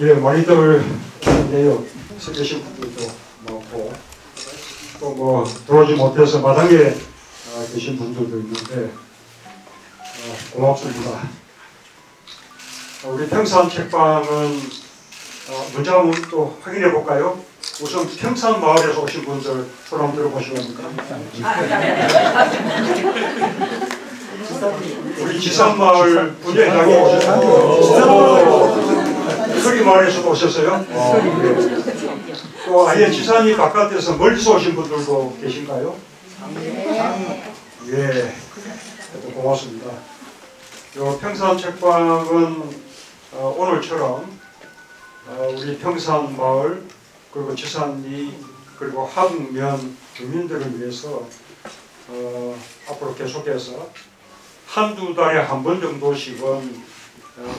예, 많이들. 서 계신 분들도 많고, 또 뭐, 들어오지 못해서 마당에 어, 계신 분들도 있는데, 어, 고맙습니다. 어, 우리 평산 책방은 어, 문자 한번 또 확인해 볼까요? 우선 평산 마을에서 오신 분들 손 한번 들어보시랍니까? 우리 지산마을 분회장이 오셨어 요. 크리 마을에서도 오셨어요? 어, 네. 또 아예 지산이 바깥에서 멀리서 오신 분들도 계신가요? 예, 또 고맙습니다. 요 평산 책방은 어, 오늘처럼 어, 우리 평산 마을 그리고 지산리 그리고 하북면 주민들을 위해서 어, 앞으로 계속해서 한두 달에 한 번 정도씩은 어,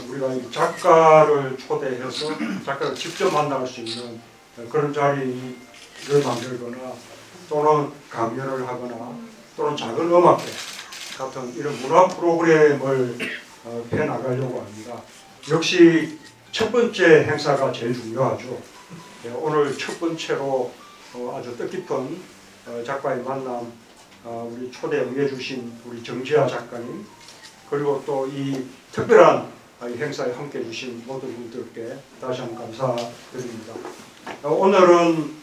우리가 이 작가를 초대해서 작가를 직접 만날 수 있는 어, 그런 자리를 만들거나 또는 강연을 하거나 또는 작은 음악회 같은 이런 문화 프로그램을 어, 펴나가려고 합니다. 역시 첫 번째 행사가 제일 중요하죠. 예, 오늘 첫 번째로 어, 아주 뜻깊은 어, 작가의 만남 어, 우리 초대 응해주신 우리 정지아 작가님 그리고 또 이 특별한 아, 이 행사에 함께 해 주신 모든 분들께 다시 한번 감사드립니다. 어, 오늘은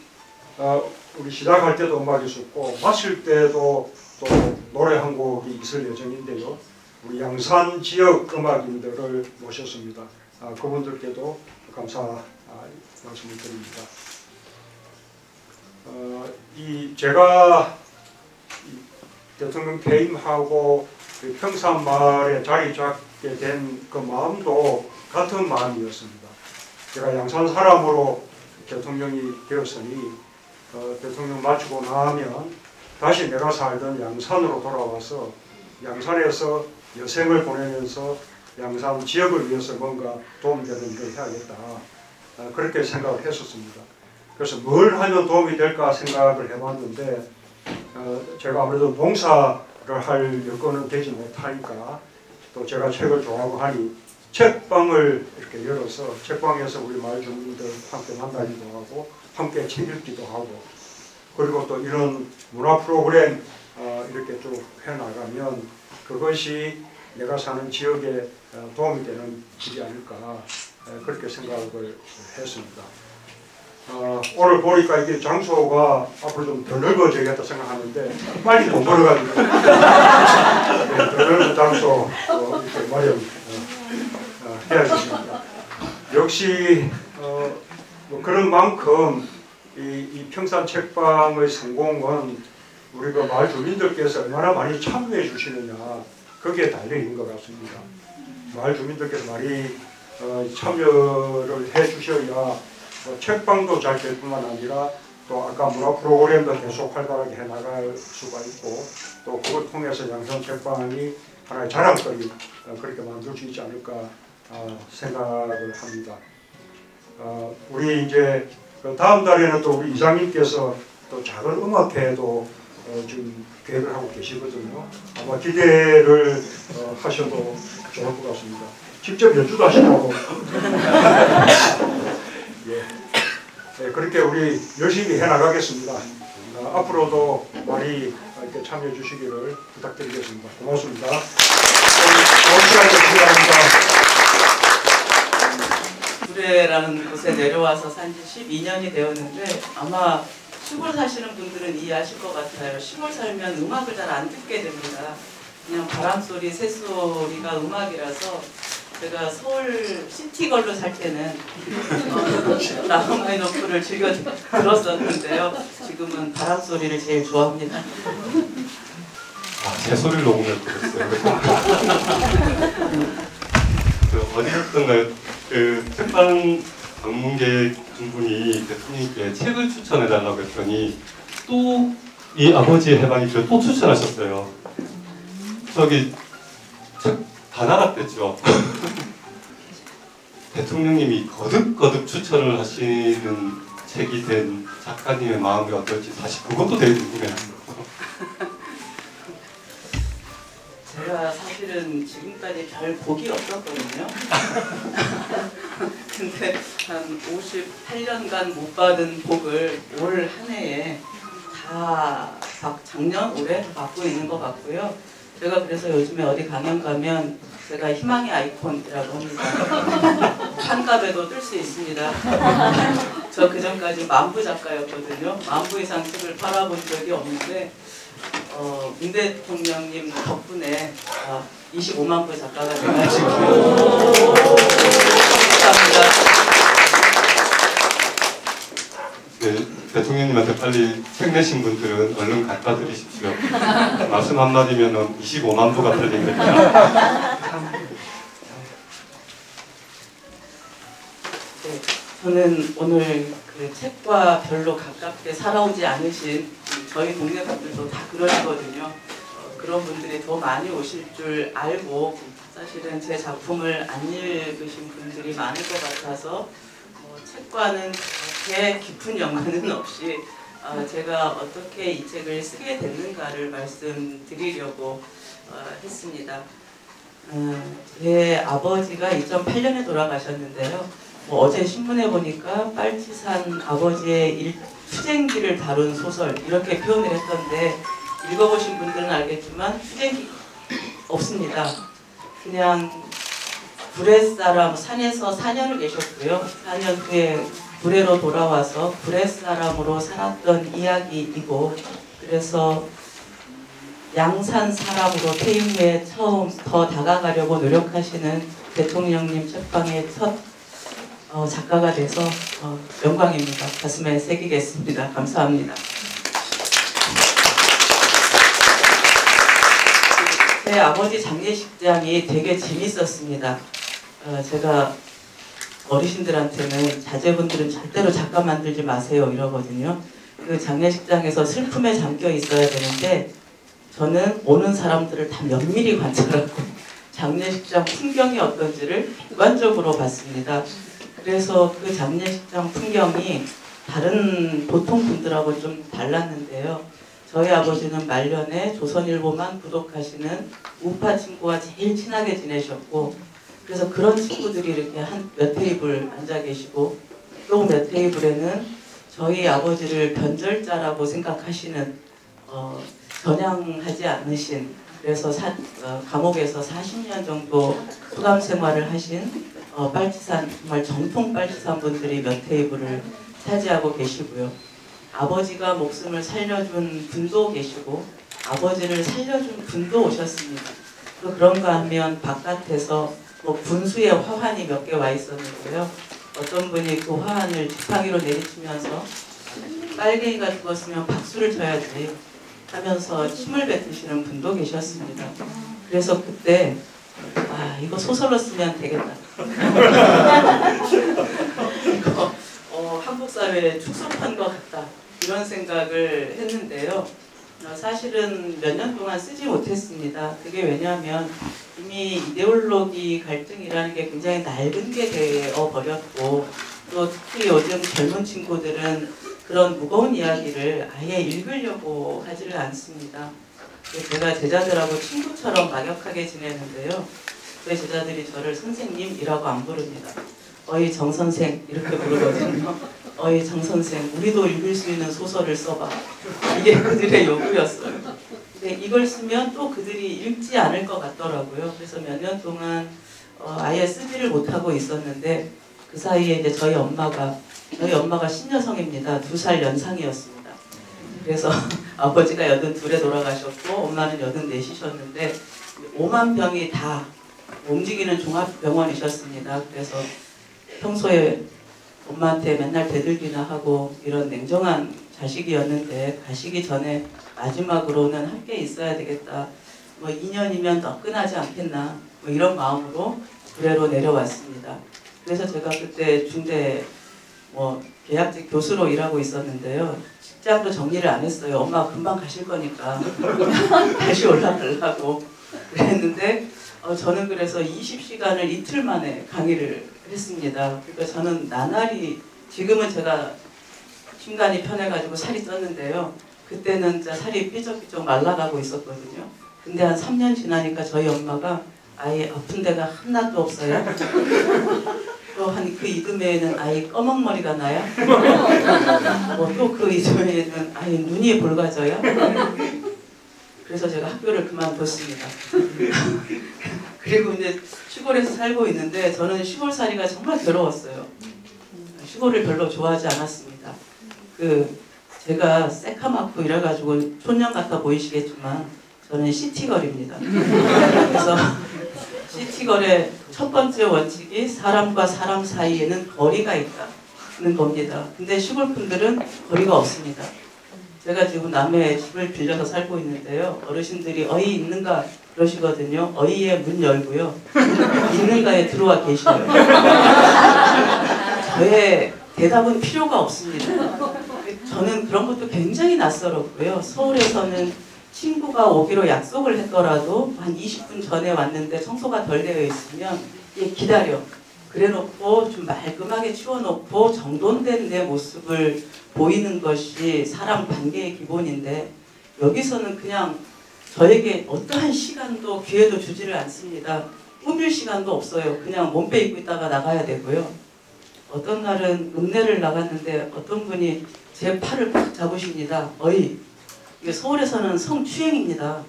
어, 우리 시작할 때도 음악이 있었고 마실 때도 또 노래 한 곡이 있을 예정인데요. 우리 양산 지역 음악인들을 모셨습니다. 아, 그분들께도 감사 아, 말씀을 드립니다. 어, 이 제가 이 대통령 퇴임하고 그 평산마을에 자리 잡게 된 그 마음도 같은 마음이었습니다. 제가 양산 사람으로 대통령이 되었으니 어, 대통령 마치고 나면 다시 내가 살던 양산으로 돌아와서 양산에서 여생을 보내면서 양산 지역을 위해서 뭔가 도움되는 일을 해야겠다. 어, 그렇게 생각을 했었습니다. 그래서 뭘 하면 도움이 될까 생각을 해봤는데 어, 제가 아무래도 농사를 할 여건은 되지 못하니까 또 제가 책을 좋아하고 하니 책방을 이렇게 열어서 책방에서 우리 마을 주민들 함께 만나기도 하고 함께 책 읽기도 하고 그리고 또 이런 문화 프로그램 어, 이렇게 쭉 해나가면 그것이 내가 사는 지역에 어, 도움이 되는 길이 아닐까 어, 그렇게 생각을 했습니다. 어, 오늘 보니까 이게 장소가 앞으로 좀 더 넓어져야겠다 생각하는데 빨리 돈 벌어가지고 네, 더 넓은 장소 어, 이렇게 마련 어, 어. 역시 어, 뭐 그런 만큼 이, 이 평산 책방의 성공은 우리 그 마을 주민들께서 얼마나 많이 참여해 주시느냐 거기에 달려 있는 것 같습니다. 마을 주민들께서 많이 어, 참여를 해 주셔야 뭐 책방도 잘 될 뿐만 아니라 또 아까 문화 프로그램도 계속 활발하게 해나갈 수가 있고 또 그걸 통해서 양산 책방이 하나의 자랑거리 어, 그렇게 만들 수 있지 않을까 어, 생각을 합니다. 어, 우리 이제 그 다음 달에는 또 우리 이장님께서 또 작은 음악회도 어, 지금 계획을 하고 계시거든요. 아마 기대를 어, 하셔도 좋을 것 같습니다. 직접 연주도 하시고 예. 네, 그렇게 우리 열심히 해나가겠습니다. 어, 앞으로도 많이 이렇게 참여해 주시기를 부탁드리겠습니다. 고맙습니다. 오늘 좋은 시간 감사합니다. 구례라는 곳에 내려와서 산지 12년이 되었는데 아마 시골 사시는 분들은 이해하실 것 같아요. 시골 살면 음악을 잘 안 듣게 됩니다. 그냥 바람 소리, 새 소리가 음악이라서 제가 서울 시티걸로 살 때는 어, 라흐마니노프를 즐겨 들었었는데요. 지금은 바람 소리를 제일 좋아합니다. 아, 제 소리를 녹음해 보겠어요. 그 어디였던가요? 그 책방 방문객 한 분이 대통령께 책을 추천해 달라고 했더니 또 이 아버지의 해방이를 또 추천하셨어요. 저기 책 다 나갔댔죠. 대통령님이 거듭거듭 추천을 하시는 책이 된 작가님의 마음이 어떨지 사실 그것도 되게 궁금해요. 제가 사실은 지금까지 별 복이 없었거든요. 근데 한 58년간 못 받은 복을 올 한 해에 다 박- 작년 올해 다 받고 있는 것 같고요. 제가 그래서 요즘에 어디 강연 가면 제가 희망의 아이콘이라고 합니다. 환갑에도 뜰 수 있습니다. 저 그전까지 만부 작가였거든요. 만부 이상 책을 팔아본 적이 없는데 어, 문 대통령님 덕분에 아, 25만 부 작가가 돼가지고 감사합니다. 네, 대통령님한테 빨리 책 내신 분들은 얼른 갖다 드리십시오. 말씀 한마디면 25만 부가 팔린 겁니다. 네, 저는 오늘 그 책과 별로 가깝게 살아오지 않으신 저희 동네 분들도 다 그러시거든요. 어, 그런 분들이 더 많이 오실 줄 알고 사실은 제 작품을 안 읽으신 분들이 많을 것 같아서 뭐 책과는 그렇게 깊은 연관은 없이 어, 제가 어떻게 이 책을 쓰게 됐는가를 말씀드리려고 어, 했습니다. 어, 제 아버지가 2008년에 돌아가셨는데요. 뭐 어제 신문에 보니까 빨치산 아버지의 일, 투쟁기를 다룬 소설 이렇게 표현을 했던데 읽어보신 분들은 알겠지만 투쟁기 없습니다. 그냥 구레사람 산에서 4년을 계셨고요. 4년 후에 구레로 돌아와서 구레사람으로 살았던 이야기이고 그래서 양산 사람으로 퇴임 후에 처음 더 다가가려고 노력하시는 대통령님 책방의 첫 어, 작가가 돼서 어, 영광입니다. 가슴에 새기겠습니다. 감사합니다. 제 아버지 장례식장이 되게 재밌었습니다. 어, 제가 어르신들한테는 자제분들은 절대로 작가 만들지 마세요 이러거든요. 그 장례식장에서 슬픔에 잠겨 있어야 되는데 저는 오는 사람들을 다 면밀히 관찰하고 장례식장 풍경이 어떤지를 객관적으로 봤습니다. 그래서 그 장례식장 풍경이 다른 보통 분들하고 좀 달랐는데요. 저희 아버지는 말년에 조선일보만 구독하시는 우파 친구와 제일 친하게 지내셨고 그래서 그런 친구들이 이렇게 한 몇 테이블 앉아 계시고 또 몇 테이블에는 저희 아버지를 변절자라고 생각하시는 어, 전향하지 않으신 그래서 사, 어, 감옥에서 40년 정도 수감 생활을 하신 어, 빨치산 정말 정통 빨치산 분들이 몇 테이블을 차지하고 계시고요. 아버지가 목숨을 살려준 분도 계시고 아버지를 살려준 분도 오셨습니다. 또 그런가 하면 바깥에서 뭐 분수의 화환이 몇 개 와 있었는데요. 어떤 분이 그 화환을 지팡이로 내리치면서 빨갱이가 죽었으면 박수를 쳐야지 하면서 침을 뱉으시는 분도 계셨습니다. 그래서 그때 아 이거 소설로 쓰면 되겠다. 이거 어, 한국 사회에 축소한 것 같다 이런 생각을 했는데요. 어, 사실은 몇 년 동안 쓰지 못했습니다. 그게 왜냐하면 이미 이데올로기 갈등이라는 게 굉장히 낡은 게 되어 버렸고 또 특히 요즘 젊은 친구들은 그런 무거운 이야기를 아예 읽으려고 하지를 않습니다. 제가 제자들하고 친구처럼 막역하게 지내는데요. 제 제자들이 저를 선생님이라고 안 부릅니다. 어이 정 선생 이렇게 부르거든요. 어이 정 선생 우리도 읽을 수 있는 소설을 써봐. 이게 그들의 요구였어요. 근데 이걸 쓰면 또 그들이 읽지 않을 것 같더라고요. 그래서 몇 년 동안 어, 아예 쓰지를 못하고 있었는데 그 사이에 이제 저희 엄마가 저희 엄마가 신여성입니다. 두 살 연상이었습니다. 그래서 아버지가 여든 둘에 돌아가셨고 엄마는 여든 넷이셨는데 5만 병이 다 움직이는 종합병원이셨습니다. 그래서 평소에 엄마한테 맨날 대들기나 하고 이런 냉정한 자식이었는데 가시기 전에 마지막으로는 함께 있어야 되겠다. 뭐 2년이면 너끈하지 않겠나. 뭐 이런 마음으로 구례로 내려왔습니다. 그래서 제가 그때 중대 뭐 계약직 교수로 일하고 있었는데요. 직장도 정리를 안 했어요. 엄마 금방 가실 거니까 다시 올라가려고 그랬는데 어, 저는 그래서 20시간을 이틀 만에 강의를 했습니다. 그러니까 저는 나날이 지금은 제가 심간이 편해가지고 살이 쪘는데요. 그때는 살이 삐쩍삐쩍 말라가고 있었거든요. 근데 한 3년 지나니까 저희 엄마가 아예 아픈 데가 하나도 없어요. 또또한그 이듬해에는 아이 검은 머리가 나요. 뭐 또 그 이듬해에는 아이 눈이 붉어져요. 그래서 제가 학교를 그만뒀습니다. 그리고 이제 시골에서 살고 있는데 저는 시골살이가 정말 괴로웠어요. 시골을 별로 좋아하지 않았습니다. 그 제가 새카맣고 이래가지고 촌년 같아 보이시겠지만 저는 시티걸입니다. 그래서 시티걸의 첫 번째 원칙이 사람과 사람 사이에는 거리가 있다는 겁니다. 근데 시골 분들은 거리가 없습니다. 제가 지금 남의 집을 빌려서 살고 있는데요. 어르신들이 어이 있는가 그러시거든요. 어이에 문 열고요. 있는가에 들어와 계셔요. 저의 대답은 필요가 없습니다. 저는 그런 것도 굉장히 낯설었고요. 서울에서는 친구가 오기로 약속을 했더라도 한 20분 전에 왔는데 청소가 덜 되어 있으면 얘 기다려. 그래 놓고 좀 말끔하게 치워놓고 정돈된 내 모습을 보이는 것이 사람 관계의 기본인데 여기서는 그냥 저에게 어떠한 시간도 기회도 주지를 않습니다. 꾸밀 시간도 없어요. 그냥 몸빼 입고 있다가 나가야 되고요. 어떤 날은 읍내를 나갔는데 어떤 분이 제 팔을 팍 잡으십니다. 어이, 이게 서울에서는 성추행입니다.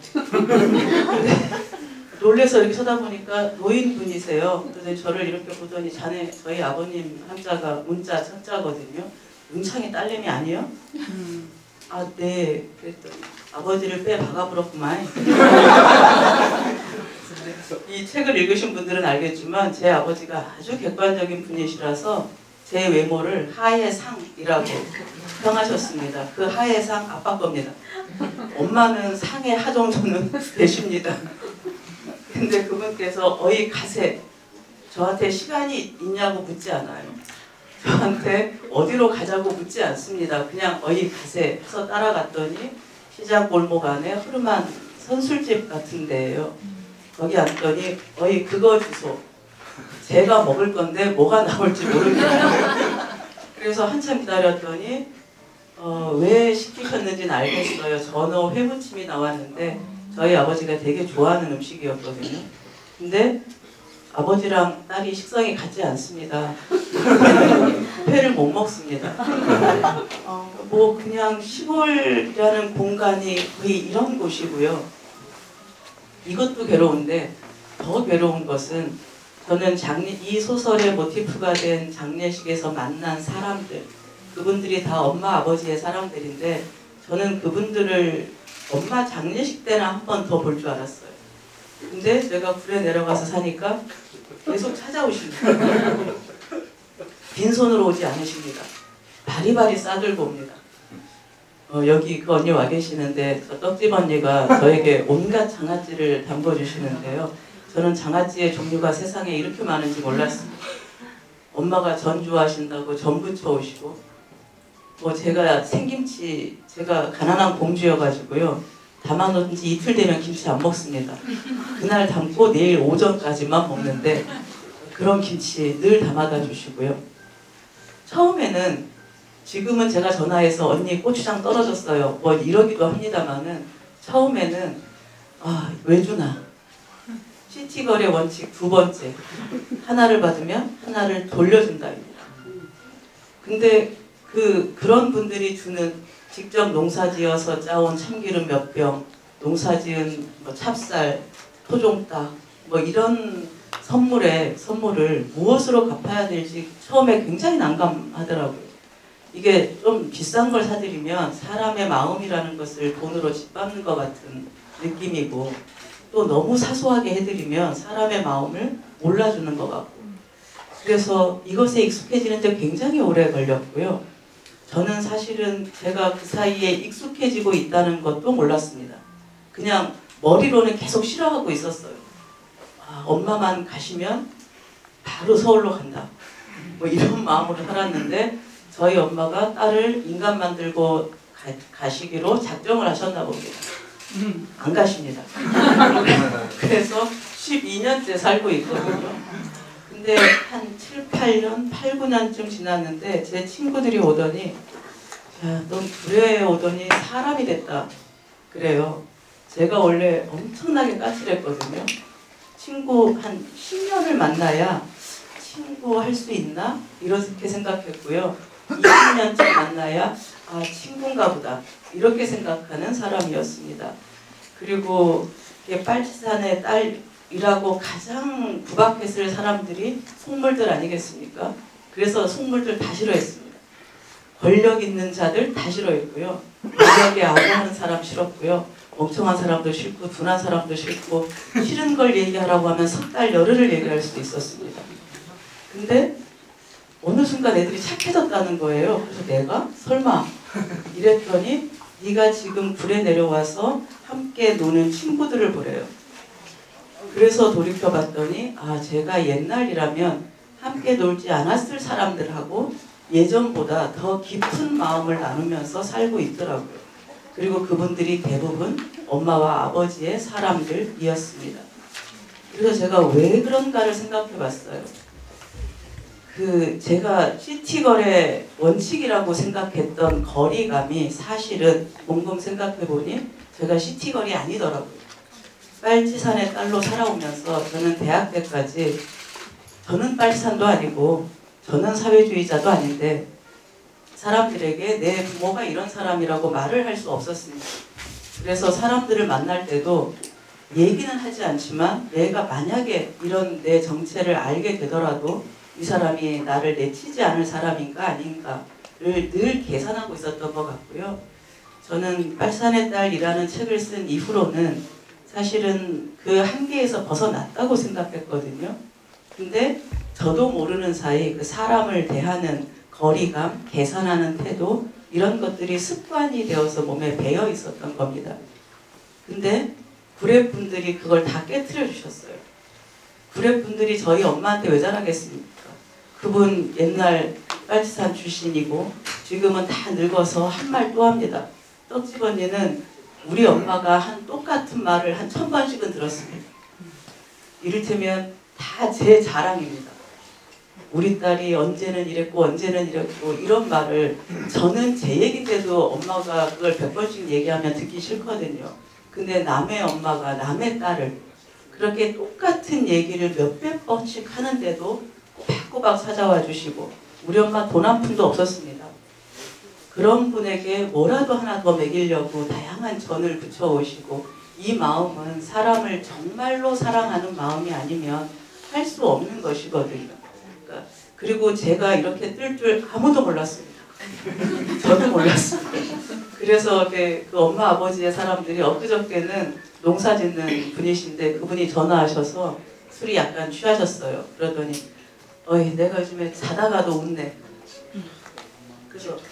놀래서 이렇게 쳐다보니까 노인분이세요. 그래서 저를 이렇게 보더니 자네 저희 아버님 한자가 문자 천자거든요. 문창이 딸내미 아니에요? 아, 네. 그랬더니 아버지를 빼 박아버렸구만. 이 책을 읽으신 분들은 알겠지만 제 아버지가 아주 객관적인 분이시라서 제 외모를 하해상이라고 평하셨습니다. 그 하해상 아빠 겁니다. 엄마는 상의 하 정 도는 되십니다. 근데 그분께서 어이 가세 저한테 시간이 있냐고 묻지 않아요. 저한테 어디로 가자고 묻지 않습니다. 그냥 어이 가세 해서 따라갔더니 시장 골목 안에 흐름한 선술집 같은 데예요. 거기 앉더니 어이 그거 주소. 제가 먹을 건데 뭐가 나올지 모르겠어요. 그래서 한참 기다렸더니 어, 왜 시키셨는지는 알겠어요. 전어 회무침이 나왔는데 저희 아버지가 되게 좋아하는 음식이었거든요. 근데 아버지랑 딸이 식성이 같지 않습니다. 회를 못 먹습니다. 어, 뭐 그냥 시골이라는 공간이 거의 이런 곳이고요. 이것도 괴로운데 더 괴로운 것은 저는 장례, 이 소설의 모티프가 된 장례식에서 만난 사람들 그분들이 다 엄마 아버지의 사람들인데 저는 그분들을 엄마 장례식 때나 한 번 더 볼 줄 알았어요. 근데 제가 굴에 내려가서 사니까 계속 찾아오십니다. 빈손으로 오지 않으십니다. 바리바리 싸들고 옵니다. 어, 여기 그 언니 와 계시는데 저 떡집 언니가 저에게 온갖 장아찌를 담궈 주시는데요. 저는 장아찌의 종류가 세상에 이렇게 많은지 몰랐습니다. 엄마가 전 좋아하신다고 전 부쳐 오시고 뭐 제가 생김치 제가 가난한 공주여가지고요 담아놓은 지 이틀 되면 김치 안 먹습니다. 그날 담고 내일 오전까지만 먹는데 그런 김치 늘 담아다 주시고요. 처음에는 지금은 제가 전화해서 언니 고추장 떨어졌어요. 뭐 이러기도 합니다만은 처음에는 아 왜 주나 시티거래 원칙 두 번째 하나를 받으면 하나를 돌려준다입니다. 근데 그 그런 분들이 주는 직접 농사지어서 짜온 참기름 몇 병, 농사지은 뭐 찹쌀, 토종닭 뭐 이런 선물에 선물을 무엇으로 갚아야 될지 처음에 굉장히 난감하더라고요. 이게 좀 비싼 걸 사드리면 사람의 마음이라는 것을 돈으로 짓밟는 것 같은 느낌이고 또 너무 사소하게 해드리면 사람의 마음을 몰라주는 것 같고 그래서 이것에 익숙해지는데 굉장히 오래 걸렸고요. 저는 사실은 제가 그 사이에 익숙해지고 있다는 것도 몰랐습니다. 그냥 머리로는 계속 싫어하고 있었어요. 아, 엄마만 가시면 바로 서울로 간다. 뭐 이런 마음으로 살았는데 저희 엄마가 딸을 인간 만들고 가, 가시기로 작정을 하셨나 봅니다. 안 가십니다. 그래서 12년째 살고 있거든요. 근데 한 7, 8년, 8, 9년쯤 지났는데 제 친구들이 오더니 야, 넌 불에 오더니 사람이 됐다. 그래요. 제가 원래 엄청나게 까칠했거든요. 친구 한 10년을 만나야 친구 할 수 있나? 이렇게 생각했고요. 20년째 만나야 아 친구인가 보다 이렇게 생각하는 사람이었습니다. 그리고 빨치산의 딸 이라고 가장 부박했을 사람들이 속물들 아니겠습니까? 그래서 속물들 다 싫어했습니다. 권력 있는 자들 다 싫어했고요. 권력에 아우하는 사람 싫었고요. 멍청한 사람도 싫고 둔한 사람도 싫고 싫은 걸 얘기하라고 하면 석 달 열흘을 얘기할 수도 있었습니다. 근데 어느 순간 애들이 착해졌다는 거예요. 그래서 내가 설마 이랬더니 네가 지금 굴에 내려와서 함께 노는 친구들을 보래요. 그래서 돌이켜 봤더니 아 제가 옛날이라면 함께 놀지 않았을 사람들하고 예전보다 더 깊은 마음을 나누면서 살고 있더라고요. 그리고 그분들이 대부분 엄마와 아버지의 사람들이었습니다. 그래서 제가 왜 그런가를 생각해 봤어요. 그 제가 시티거래 원칙이라고 생각했던 거리감이 사실은 곰곰 생각해 보니 제가 시티거리 아니더라고요. 빨치산의 딸로 살아오면서 저는 대학 때까지 저는 빨치산도 아니고 저는 사회주의자도 아닌데 사람들에게 내 부모가 이런 사람이라고 말을 할 수 없었습니다. 그래서 사람들을 만날 때도 얘기는 하지 않지만 내가 만약에 이런 내 정체를 알게 되더라도 이 사람이 나를 내치지 않을 사람인가 아닌가를 늘 계산하고 있었던 것 같고요. 저는 빨산의 딸이라는 책을 쓴 이후로는 사실은 그 한계에서 벗어났다고 생각했거든요. 근데 저도 모르는 사이 그 사람을 대하는 거리감, 계산하는 태도 이런 것들이 습관이 되어서 몸에 배어 있었던 겁니다. 근데 구례 분들이 그걸 다 깨뜨려 주셨어요. 구례 분들이 저희 엄마한테 왜 잘하겠습니까? 그분 옛날 빨치산 출신이고 지금은 다 늙어서 한 말 또 합니다. 떡집 언니는 우리 엄마가 한 똑같은 말을 한 천 번씩은 들었습니다. 이를테면 다 제 자랑입니다. 우리 딸이 언제는 이랬고 언제는 이랬고 이런 말을 저는 제 얘기인데도 엄마가 그걸 백 번씩 얘기하면 듣기 싫거든요. 근데 남의 엄마가 남의 딸을 그렇게 똑같은 얘기를 몇백 번씩 하는데도 꼬박꼬박 찾아와 주시고 우리 엄마 돈 한 푼도 없었습니다. 그런 분에게 뭐라도 하나 더 먹이려고 다양한 전을 붙여오시고 이 마음은 사람을 정말로 사랑하는 마음이 아니면 할 수 없는 것이거든요. 그러니까 그리고 제가 이렇게 뜰 줄 아무도 몰랐습니다. 저도 몰랐어요. 그래서 그, 그 엄마 아버지의 사람들이 엊그저께는 농사 짓는 분이신데 그분이 전화하셔서 술이 약간 취하셨어요. 그러더니 어이 내가 요즘에 자다가도 웃네.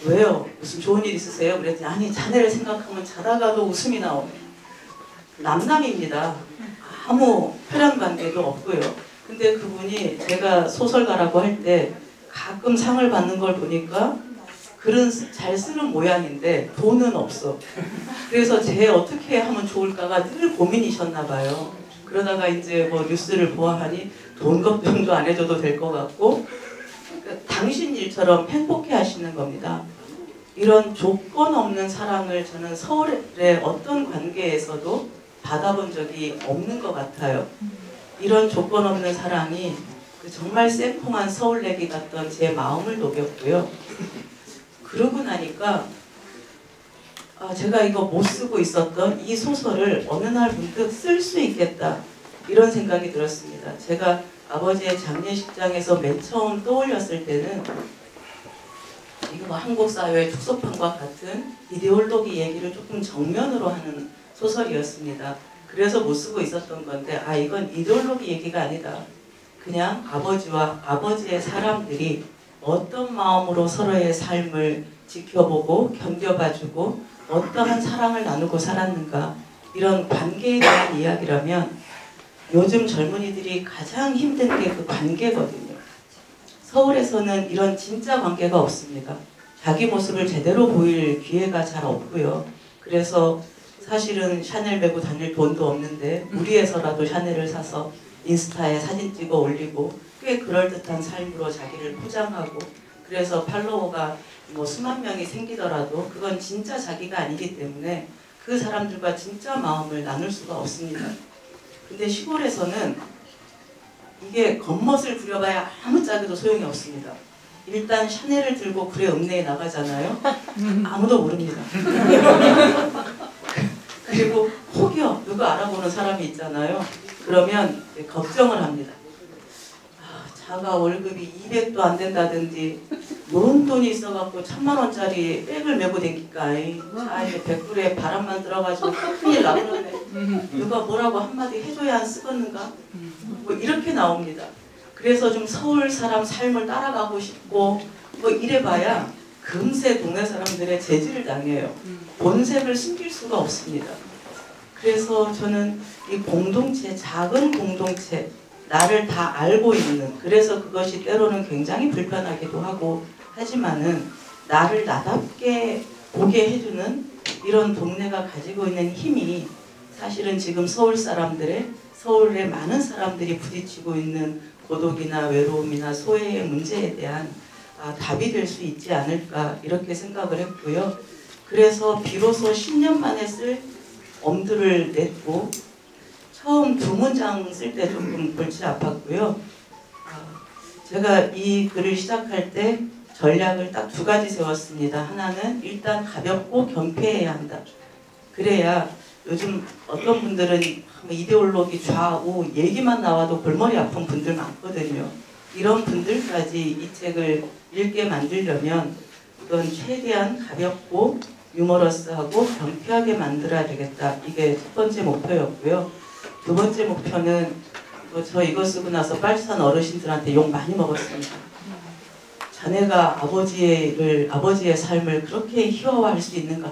왜요? 무슨 좋은 일 있으세요? 그랬더니 아니 자네를 생각하면 자다가도 웃음이 나오네. 남남입니다. 아무 혈연 관계도 없고요. 근데 그분이 제가 소설가라고 할 때 가끔 상을 받는 걸 보니까 글은 쓰- 잘 쓰는 모양인데 돈은 없어. 그래서 제 어떻게 하면 좋을까가 늘 고민이셨나 봐요. 그러다가 이제 뭐 뉴스를 보아하니 돈 걱정도 안 해줘도 될 것 같고 그러니까 당신 일처럼 행복해 하시는 겁니다. 이런 조건 없는 사랑을 저는 서울의 어떤 관계에서도 받아본 적이 없는 것 같아요. 이런 조건 없는 사랑이 그 정말 쌤통한 서울내기 같던 제 마음을 녹였고요. 그러고 나니까 아, 제가 이거 못 쓰고 있었던 이 소설을 어느 날 문득 쓸 수 있겠다 이런 생각이 들었습니다. 제가 아버지의 장례식장에서 맨 처음 떠올렸을 때는 이거 뭐 한국 사회의 축소판과 같은 이데올로기 얘기를 조금 정면으로 하는 소설이었습니다. 그래서 못 쓰고 있었던 건데 아 이건 이데올로기 얘기가 아니다. 그냥 아버지와 아버지의 사람들이 어떤 마음으로 서로의 삶을 지켜보고 견뎌봐주고 어떠한 사랑을 나누고 살았는가 이런 관계에 대한 이야기라면 요즘 젊은이들이 가장 힘든 게 그 관계거든요. 서울에서는 이런 진짜 관계가 없습니다. 자기 모습을 제대로 보일 기회가 잘 없고요. 그래서 사실은 샤넬 메고 다닐 돈도 없는데 무리해서라도 샤넬을 사서 인스타에 사진 찍어 올리고 꽤 그럴듯한 삶으로 자기를 포장하고 그래서 팔로워가 뭐 수만 명이 생기더라도 그건 진짜 자기가 아니기 때문에 그 사람들과 진짜 마음을 나눌 수가 없습니다. 근데 시골에서는 이게 겉멋을 부려봐야 아무 짝에도 소용이 없습니다. 일단 샤넬을 들고 그래 읍내에 나가잖아요. 아무도 모릅니다. 그리고 혹여 누가 알아보는 사람이 있잖아요. 그러면 걱정을 합니다. 아, 자가 월급이 200도 안 된다든지 뭔 돈이 있어갖고 천만 원짜리 백을 메고 댕길까 자 이제 100불에 바람만 들어가지고 큰일 나버렸네. 누가 뭐라고 한마디 해줘야 안 쓰겠는가? 뭐 이렇게 나옵니다. 그래서 좀 서울 사람 삶을 따라가고 싶고 뭐 이래봐야 금세 동네 사람들의 재질을 당해요. 본색을 숨길 수가 없습니다. 그래서 저는 이 공동체 작은 공동체 나를 다 알고 있는 그래서 그것이 때로는 굉장히 불편하기도 하고 하지만은 나를 나답게 보게 해주는 이런 동네가 가지고 있는 힘이 사실은 지금 서울 사람들의 서울의 많은 사람들이 부딪히고 있는 고독이나 외로움이나 소외의 문제에 대한 아, 답이 될 수 있지 않을까 이렇게 생각을 했고요. 그래서 비로소 10년 만에 쓸 엄두를 냈고 처음 두 문장 쓸 때 조금 골치 아팠고요. 아, 제가 이 글을 시작할 때 전략을 딱 두 가지 세웠습니다. 하나는 일단 가볍고 경쾌해야 한다. 그래야 요즘 어떤 분들은 뭐 이데올로기 좌우 얘기만 나와도 골머리 아픈 분들 많거든요. 이런 분들까지 이 책을 읽게 만들려면 이건 최대한 가볍고 유머러스하고 경쾌하게 만들어야 되겠다. 이게 첫 번째 목표였고요. 두 번째 목표는 뭐저 이거 쓰고 나서 빨치산 어르신들한테 욕 많이 먹었습니다. 자네가 아버지를 아버지의 삶을 그렇게 희화화할 수 있는가?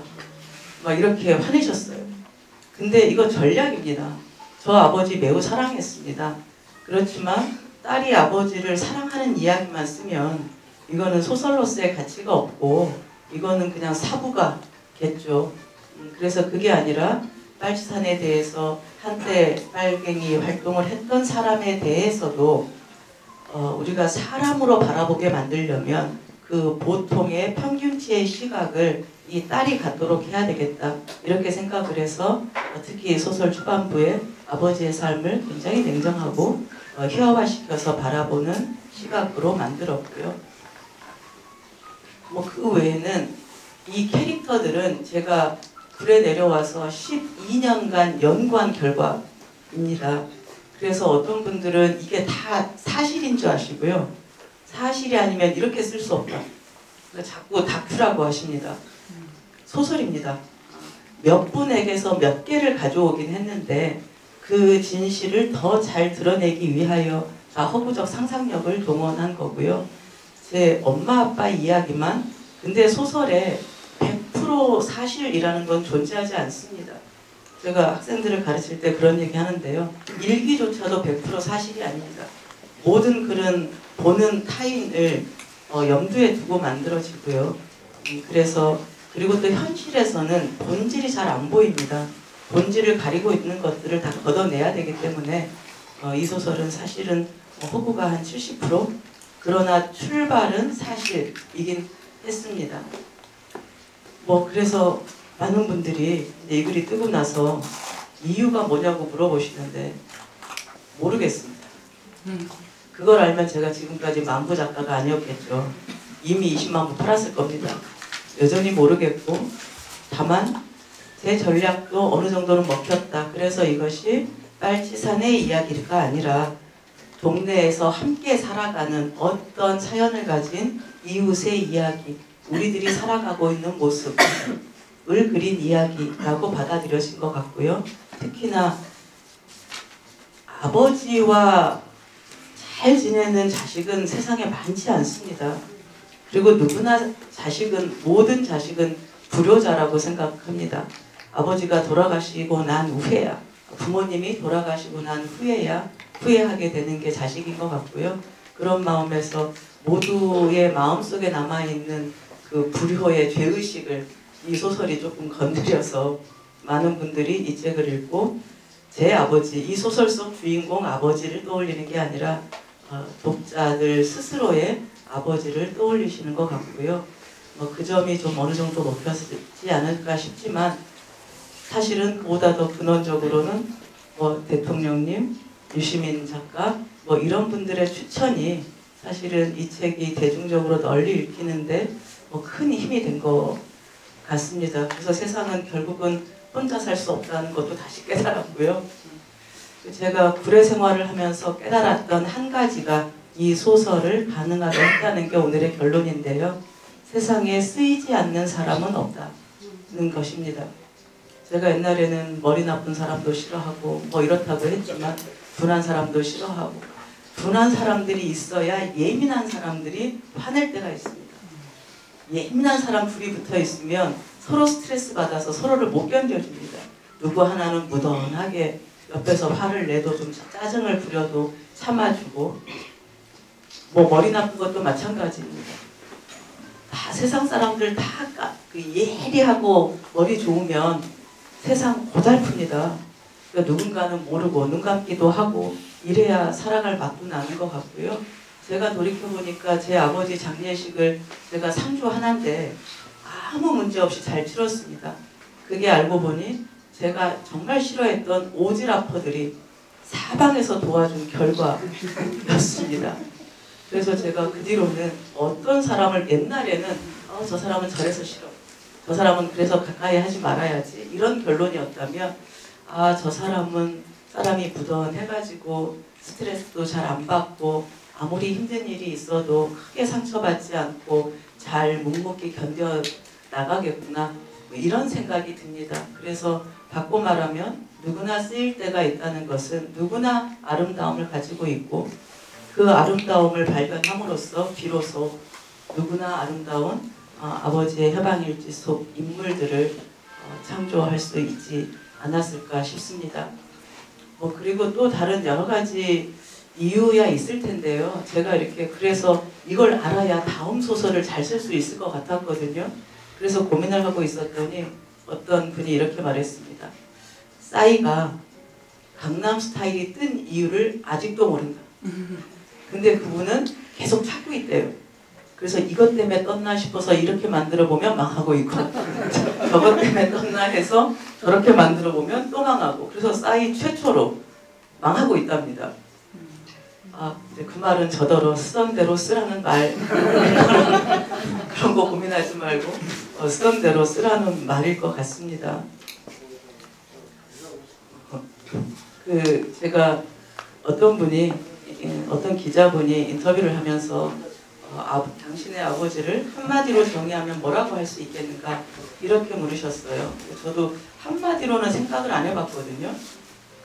막 이렇게 화내셨어요. 근데 이거 전략입니다. 저 아버지 매우 사랑했습니다. 그렇지만 딸이 아버지를 사랑하는 이야기만 쓰면 이거는 소설로서의 가치가 없고 이거는 그냥 사부가겠죠. 음, 그래서 그게 아니라 빨치산에 대해서 한때 빨갱이 활동을 했던 사람에 대해서도 어, 우리가 사람으로 바라보게 만들려면 그 보통의 평균치의 시각을 이 딸이 갖도록 해야 되겠다 이렇게 생각을 해서 어, 특히 소설 초반부에 아버지의 삶을 굉장히 냉정하고 어, 희화화시켜서 바라보는 시각으로 만들었고요. 뭐 그 외에는 이 캐릭터들은 제가 불에 내려와서 12년간 연구한 결과입니다. 그래서 어떤 분들은 이게 다 사실인 줄 아시고요. 사실이 아니면 이렇게 쓸 수 없다. 그러니까 자꾸 다큐라고 하십니다. 소설입니다. 몇 분에게서 몇 개를 가져오긴 했는데 그 진실을 더 잘 드러내기 위하여 다 허구적 상상력을 동원한 거고요. 제 엄마 아빠 이야기만 근데 소설에 100% 사실이라는 건 존재하지 않습니다. 제가 학생들을 가르칠 때 그런 얘기 하는데요. 일기조차도 100% 사실이 아닙니다. 모든 글은 보는 타인을 어, 염두에 두고 만들어지고요. 음, 그래서 그리고 또 현실에서는 본질이 잘 안 보입니다. 본질을 가리고 있는 것들을 다 걷어내야 되기 때문에 어, 이 소설은 사실은 뭐 허구가 한 70% 그러나 출발은 사실 이긴 했습니다. 뭐 그래서 많은 분들이 이 글이 뜨고 나서 이유가 뭐냐고 물어보시는데 모르겠습니다. 그걸 알면 제가 지금까지 만부 작가가 아니었겠죠. 이미 20만 부 팔았을 겁니다. 여전히 모르겠고 다만 제 전략도 어느 정도는 먹혔다. 그래서 이것이 빨치산의 이야기가 아니라 동네에서 함께 살아가는 어떤 사연을 가진 이웃의 이야기, 우리들이 살아가고 있는 모습을 그린 이야기라고 받아들여진 것 같고요. 특히나 아버지와 잘 지내는 자식은 세상에 많지 않습니다. 그리고 누구나 자식은 모든 자식은 불효자라고 생각합니다. 아버지가 돌아가시고 난 후에야 부모님이 돌아가시고 난 후에야 후회하게 되는 게 자식인 것 같고요. 그런 마음에서 모두의 마음속에 남아있는 그 불효의 죄의식을 이 소설이 조금 건드려서 많은 분들이 이 책을 읽고 제 아버지, 이 소설 속 주인공 아버지를 떠올리는 게 아니라 어, 독자들 스스로의 아버지를 떠올리시는 것 같고요. 뭐 그 점이 좀 어느 정도 높였지 않을까 싶지만 사실은 그보다 더 근원적으로는 뭐 대통령님, 유시민 작가 뭐 이런 분들의 추천이 사실은 이 책이 대중적으로 널리 읽히는데 뭐 큰 힘이 된 것 같습니다. 그래서 세상은 결국은 혼자 살 수 없다는 것도 다시 깨달았고요. 제가 구례 생활을 하면서 깨달았던 한 가지가 이 소설을 가능하게 했다는 게 오늘의 결론인데요. 세상에 쓰이지 않는 사람은 없다는 것입니다. 제가 옛날에는 머리 나쁜 사람도 싫어하고 뭐 이렇다고 했지만 둔한 사람도 싫어하고 둔한 사람들이 있어야 예민한 사람들이 화낼 때가 있습니다. 예민한 사람 둘이 붙어 있으면 서로 스트레스 받아서 서로를 못 견뎌줍니다. 누구 하나는 무던하게 옆에서 화를 내도 좀 짜증을 부려도 참아주고 뭐 머리 나쁜 것도 마찬가지입니다. 다 세상 사람들 다그 예리하고 머리 좋으면 세상 고달픕니다. 그러니까 누군가는 모르고 눈 감기도 하고 이래야 사랑할 맛도 나는 것 같고요. 제가 돌이켜보니까 제 아버지 장례식을 제가 상주 하나인데 아무 문제 없이 잘 치렀습니다. 그게 알고 보니 제가 정말 싫어했던 오지라퍼들이 사방에서 도와준 결과였습니다. 그래서 제가 그 뒤로는 어떤 사람을 옛날에는 어, 저 사람은 저래서 싫어. 저 사람은 그래서 가까이 하지 말아야지. 이런 결론이었다면 아, 저 사람은 사람이 부던해가지고 스트레스도 잘 안 받고 아무리 힘든 일이 있어도 크게 상처받지 않고 잘 묵묵히 견뎌 나가겠구나. 뭐 이런 생각이 듭니다. 그래서 바꿔 말하면 누구나 쓰일 때가 있다는 것은 누구나 아름다움을 가지고 있고 그 아름다움을 발견함으로써 비로소 누구나 아름다운 어, 아버지의 해방일지 속 인물들을 어, 창조할 수 있지 않았을까 싶습니다. 뭐 그리고 또 다른 여러 가지 이유야 있을 텐데요. 제가 이렇게 그래서 이걸 알아야 다음 소설을 잘 쓸 수 있을 것 같았거든요. 그래서 고민을 하고 있었더니 어떤 분이 이렇게 말했습니다. 싸이가 강남 스타일이 뜬 이유를 아직도 모른다. 근데 그분은 계속 찾고 있대요. 그래서 이것 때문에 떴나 싶어서 이렇게 만들어 보면 망하고 있고 저것 때문에 떴나 해서 저렇게 만들어 보면 또 망하고 그래서 싸이 최초로 망하고 있답니다. 아, 이제 그 말은 저더러 쓰던 대로 쓰라는 말 그런 거 고민하지 말고 어, 쓰던 대로 쓰라는 말일 것 같습니다. 어, 그 제가 어떤 분이 예, 어떤 기자분이 인터뷰를 하면서 어, 아, 당신의 아버지를 한마디로 정의하면 뭐라고 할 수 있겠는가 이렇게 물으셨어요. 저도 한마디로는 생각을 안 해봤거든요.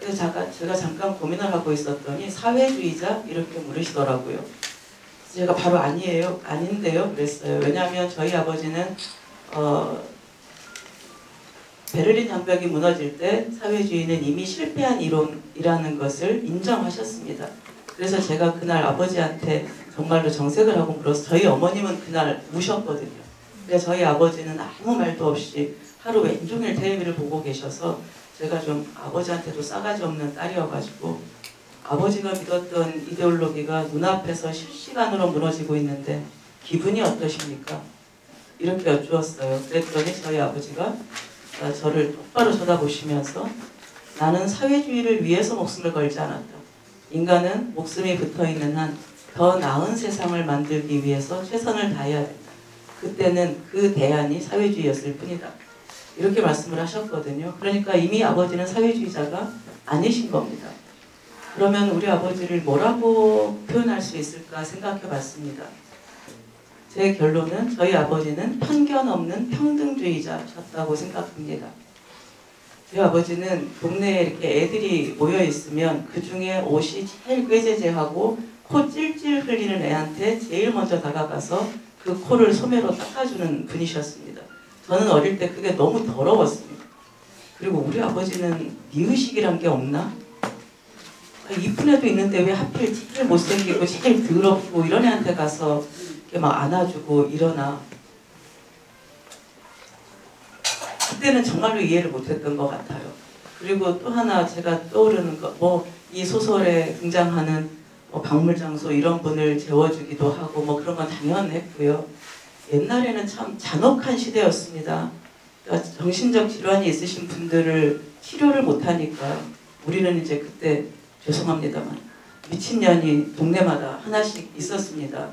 그래서 제가, 제가 잠깐 고민을 하고 있었더니 사회주의자 이렇게 물으시더라고요. 제가 바로 아니에요, 아닌데요, 그랬어요. 왜냐하면 저희 아버지는 어, 베를린 장벽이 무너질 때 사회주의는 이미 실패한 이론이라는 것을 인정하셨습니다. 그래서 제가 그날 아버지한테 정말로 정색을 하고 물어서 저희 어머님은 그날 우셨거든요. 근데 저희 아버지는 아무 말도 없이 하루 왼종일 텔레비를 보고 계셔서 제가 좀 아버지한테도 싸가지 없는 딸이어가지고 아버지가 믿었던 이데올로기가 눈앞에서 실시간으로 무너지고 있는데 기분이 어떠십니까? 이렇게 여쭈었어요. 그랬더니 저희 아버지가 저를 똑바로 쳐다보시면서 나는 사회주의를 위해서 목숨을 걸지 않았다. 인간은 목숨이 붙어 있는 한 더 나은 세상을 만들기 위해서 최선을 다해야 된다. 그때는 그 대안이 사회주의였을 뿐이다. 이렇게 말씀을 하셨거든요. 그러니까 이미 아버지는 사회주의자가 아니신 겁니다. 그러면 우리 아버지를 뭐라고 표현할 수 있을까 생각해 봤습니다. 제 결론은 저희 아버지는 편견 없는 평등주의자셨다고 생각합니다. 저희 아버지는 동네에 이렇게 애들이 모여 있으면 그 중에 옷이 제일 꾀재재하고 코 찔찔 흘리는 애한테 제일 먼저 다가가서 그 코를 소매로 닦아주는 분이셨습니다. 저는 어릴 때 그게 너무 더러웠습니다. 그리고 우리 아버지는 미의식이란 게 없나? 이쁜 애도 있는데 왜 하필 제일 못생기고 제일 더럽고 이런 애한테 가서 이렇게 막 안아주고 일어나. 그때는 정말로 이해를 못했던 것 같아요. 그리고 또 하나 제가 떠오르는 거, 뭐 이 소설에 등장하는 뭐 박물 장소 이런 분을 재워주기도 하고 뭐 그런 건 당연했고요. 옛날에는 참 잔혹한 시대였습니다. 그러니까 정신적 질환이 있으신 분들을 치료를 못하니까 우리는 이제 그때 죄송합니다만 미친년이 동네마다 하나씩 있었습니다.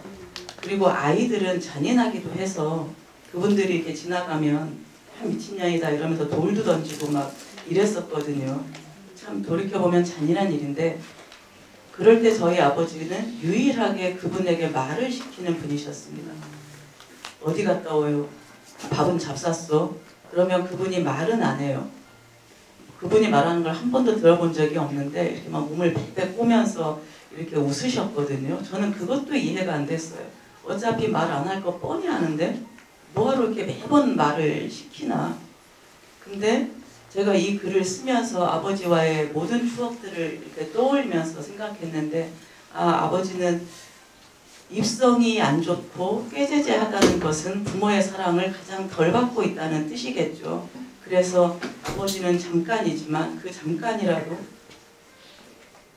그리고 아이들은 잔인하기도 해서 그분들이 이렇게 지나가면 아, 미친년이다 이러면서 돌도 던지고 막 이랬었거든요. 참 돌이켜보면 잔인한 일인데 그럴 때 저희 아버지는 유일하게 그분에게 말을 시키는 분이셨습니다. 어디 갔다 오요? 밥은 잡쌌어? 그러면 그분이 말은 안 해요. 그분이 말하는 걸 한 번도 들어본 적이 없는데 이렇게 막 몸을 빽빽 꼬면서 이렇게 웃으셨거든요. 저는 그것도 이해가 안 됐어요. 어차피 말 안 할 거 뻔히 아는데 뭐하러 이렇게 매번 말을 시키나. 근데 제가 이 글을 쓰면서 아버지와의 모든 추억들을 이렇게 떠올리면서 생각했는데 아 아버지는 입성이 안 좋고 꾀죄죄하다는 것은 부모의 사랑을 가장 덜 받고 있다는 뜻이겠죠. 그래서 아버지는 잠깐이지만 그 잠깐이라도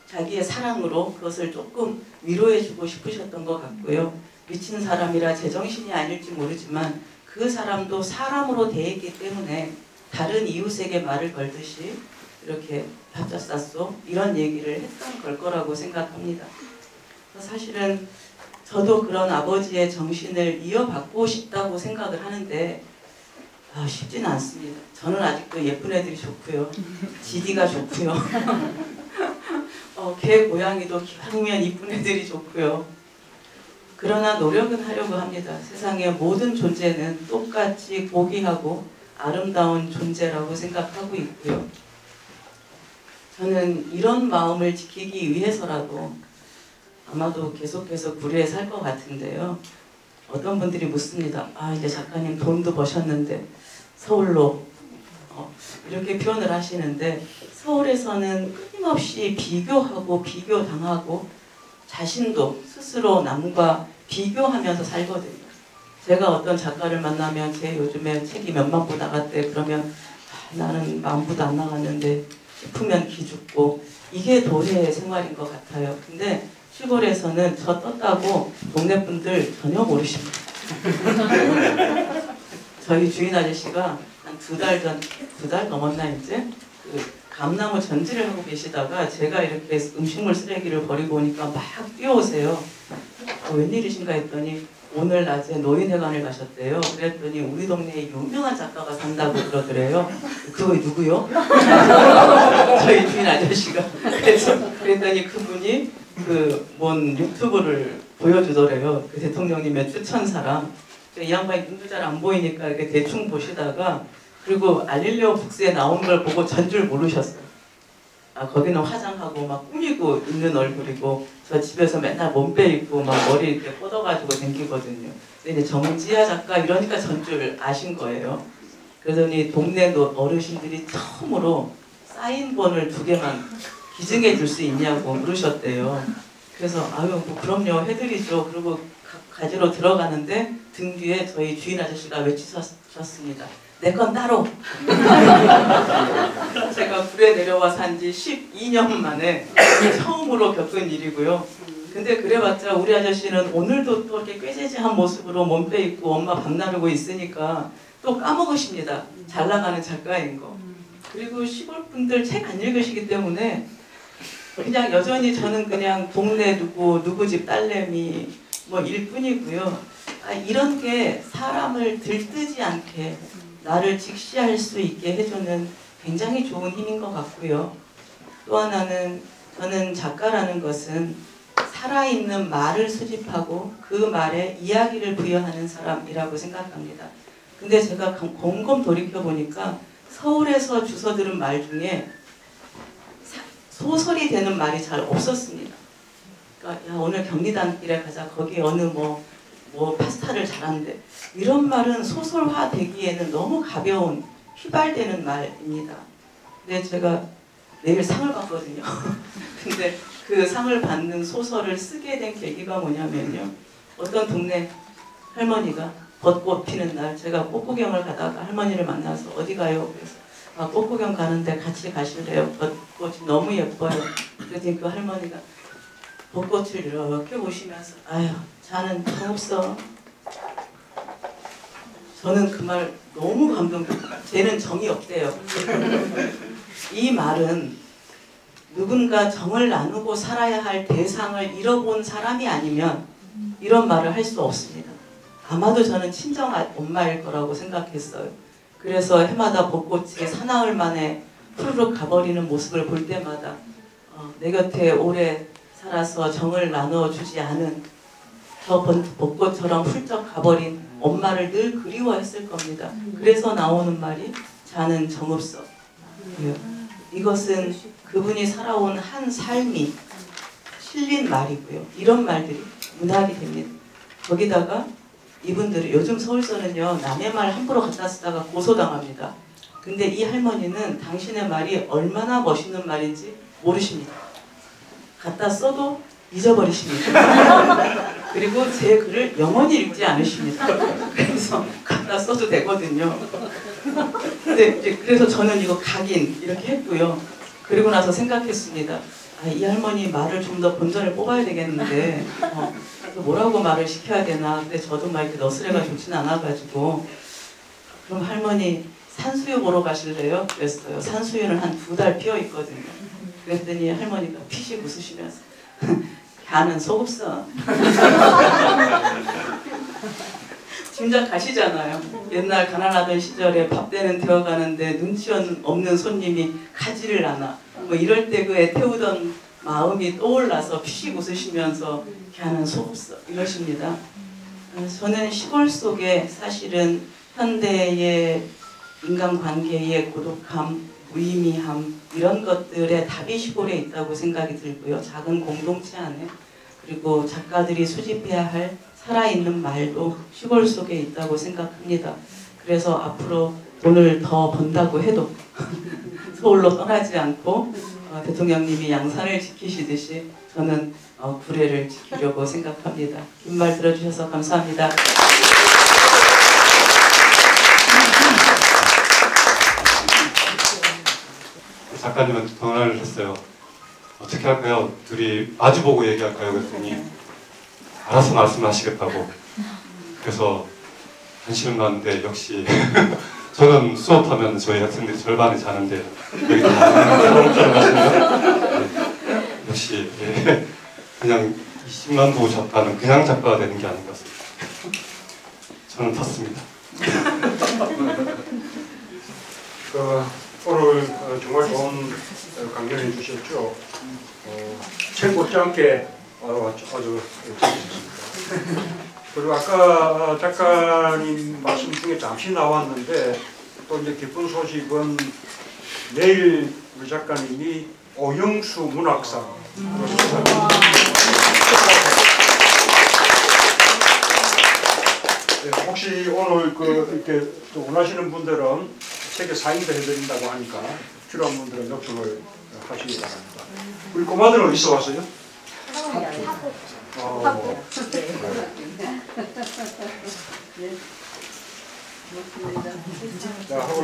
자기의 사랑으로 그것을 조금 위로해주고 싶으셨던 것 같고요. 미친 사람이라 제정신이 아닐지 모르지만 그 사람도 사람으로 대했기 때문에 다른 이웃에게 말을 걸듯이 이렇게 밥자 쌌소 이런 얘기를 했던 걸 거라고 생각합니다. 사실은 저도 그런 아버지의 정신을 이어받고 싶다고 생각을 하는데 아, 쉽지는 않습니다. 저는 아직도 예쁜 애들이 좋고요. 지디가 좋고요. 어, 개 고양이도 기왕이면 이쁜 애들이 좋고요. 그러나 노력은 하려고 합니다. 세상의 모든 존재는 똑같이 고귀하고 아름다운 존재라고 생각하고 있고요. 저는 이런 마음을 지키기 위해서라도 아마도 계속해서 구리에 살 것 같은데요. 어떤 분들이 묻습니다. 아 이제 작가님 돈도 버셨는데 서울로 어, 이렇게 표현을 하시는데 서울에서는 끊임없이 비교하고 비교당하고 자신도 스스로 남과 비교하면서 살거든요. 제가 어떤 작가를 만나면 제 요즘에 책이 몇만 부 나갔대 그러면 아, 나는 만 부도 안 나갔는데 싶으면 기죽고 이게 도시의 생활인 것 같아요. 근데 시골에서는 저 떴다고 동네 분들 전혀 모르십니다. 저희 주인 아저씨가 한 두 달 전, 두 달 넘었나 이제 그 감나무 전지를 하고 계시다가 제가 이렇게 음식물 쓰레기를 버리고 오니까 막 뛰어오세요. 어, 웬일이신가 했더니 오늘 낮에 노인회관을 가셨대요. 그랬더니 우리 동네에 유명한 작가가 산다고 그러더래요. 그거 누구요? 저희 주인 아저씨가 그래서 그랬더니 그분이 그 뭔 유튜브를 보여주더래요. 그 대통령님의 추천 사람. 이 양반이 눈도 잘 안 보이니까 이렇게 대충 보시다가 그리고 알릴레오 북스에 나온 걸 보고 전 줄 모르셨어요. 아 거기는 화장하고 막 꾸미고 있는 얼굴이고 저 집에서 맨날 몸빼 입고 막 머리 이렇게 뻗어가지고 댕기거든요. 근데 정지아 작가 이러니까 전 줄 아신 거예요. 그러더니 동네 노- 어르신들이 처음으로 사인본을 두 개만 기증해 줄 수 있냐고 물으셨대요. 그래서 아유 뭐 그럼요 해드리죠. 그리고 가, 가지러 들어가는데 등 뒤에 저희 주인 아저씨가 외치셨습니다. 내 건 따로. 제가 불에 내려와 산지 12년 만에 처음으로 겪은 일이고요. 근데 그래봤자 우리 아저씨는 오늘도 또 이렇게 꾀재재한 모습으로 몸빼 입고 엄마 밥 나르고 있으니까 또 까먹으십니다. 잘 나가는 작가인 거. 그리고 시골 분들 책 안 읽으시기 때문에 그냥 여전히 저는 그냥 동네 누구 누구 집 딸내미 뭐 일뿐이고요. 아, 이런 게 사람을 들뜨지 않게 나를 직시할 수 있게 해주는 굉장히 좋은 힘인 것 같고요. 또 하나는 저는 작가라는 것은 살아있는 말을 수집하고 그 말에 이야기를 부여하는 사람이라고 생각합니다. 근데 제가 곰- 곰곰 돌이켜보니까 서울에서 주워 들은 말 중에 사- 소설이 되는 말이 잘 없었습니다. 그러니까 야 오늘 경리단길에 가자 거기 어느 뭐, 뭐 파스타를 잘한대 이런 말은 소설화 되기에는 너무 가벼운 휘발되는 말입니다. 근데 제가 내일 상을 받거든요. 근데 그 상을 받는 소설을 쓰게 된 계기가 뭐냐면요. 어떤 동네 할머니가 벚꽃 피는 날 제가 꽃구경을 가다가 할머니를 만나서 어디 가요? 그래서 아, 꽃구경 가는데 같이 가실래요? 벚꽃이 너무 예뻐요. 그랬더니 그 할머니가 벚꽃을 이렇게 보시면서 아유 자는 정 없어. 저는 그 말 너무 감동적이에요. 쟤는 정이 없대요. 이 말은 누군가 정을 나누고 살아야 할 대상을 잃어본 사람이 아니면 이런 말을 할 수 없습니다. 아마도 저는 친정 아- 엄마일 거라고 생각했어요. 그래서 해마다 벚꽃이 사나흘 만에 푸르륵 가버리는 모습을 볼 때마다 어, 내 곁에 오래 살아서 정을 나눠주지 않은 저 번- 벚꽃처럼 훌쩍 가버린 엄마를 늘 그리워했을 겁니다. 그래서 나오는 말이 자는 정읍서. 예. 이것은 그분이 살아온 한 삶이 실린 말이고요. 이런 말들이 문학이 됩니다. 거기다가 이분들이 요즘 서울서는요 남의 말 함부로 갖다 쓰다가 고소당합니다. 근데 이 할머니는 당신의 말이 얼마나 멋있는 말인지 모르십니다. 갖다 써도 잊어버리십니다. 그리고 제 글을 영원히 읽지 않으십니다. 그래서 갖다 써도 되거든요. 근데 이제 그래서 저는 이거 각인 이렇게 했고요. 그리고 나서 생각했습니다. 아, 이 할머니 말을 좀 더 본전을 뽑아야 되겠는데 어, 뭐라고 말을 시켜야 되나. 근데 저도 막 이렇게 너스레가 좋진 않아가지고 그럼 할머니 산수유 보러 가실래요? 그랬어요. 산수유는 한 두 달 피어 있거든요. 그랬더니 할머니가 피식 웃으시면서 걔는 속없어. 짐작 가시잖아요. 옛날 가난하던 시절에 밥 대는 되어가는데 눈치 없는 손님이 가지를 않아. 뭐 이럴 때 그 애태우던 마음이 떠올라서 피식 웃으시면서 걔는 속없어 이러십니다. 어, 저는 시골 속에 사실은 현대의 인간관계의 고독함, 무의미함 이런 것들의 답이 시골에 있다고 생각이 들고요. 작은 공동체 안에 그리고 작가들이 수집해야 할 살아있는 말도 시골 속에 있다고 생각합니다. 그래서 앞으로 돈을 더 번다고 해도 서울로 떠나지 않고 어, 대통령님이 양산을 지키시듯이 저는 어, 구례를 지키려고 생각합니다. 긴 말 들어주셔서 감사합니다. 작가님한테 전화를 했어요. 어떻게 할까요? 둘이 마주 보고 얘기할까요? 그랬더니 알아서 말씀하시겠다고. 그래서 한시름 났는데 역시 저는 수업하면 저희 학생들이 절반이 자는데 여기 다 하시네요. 네. 역시 예. 그냥 20만 부 작가는 그냥 작가가 되는 게 아닌 것 같습니다. 저는 탔습니다. 그, 오늘 어, 정말 좋은 어, 강연해 주셨죠. 어, 책 못지않게 어, 아주 아주 재밌었습니다. 그리고 아까 작가님 말씀 중에 잠시 나왔는데 또 이제 기쁜 소식은 내일 우리 작가님이 오영수 문학상. 네, 혹시 오늘 그 이렇게 또 원하시는 분들은 책에 사인도 해드린다고 하니까 필요한 분들은 접촉을 하시기 바랍니다. 우리 꼬마들은 어디서 왔어요? 어, Bom,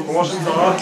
bom, bom.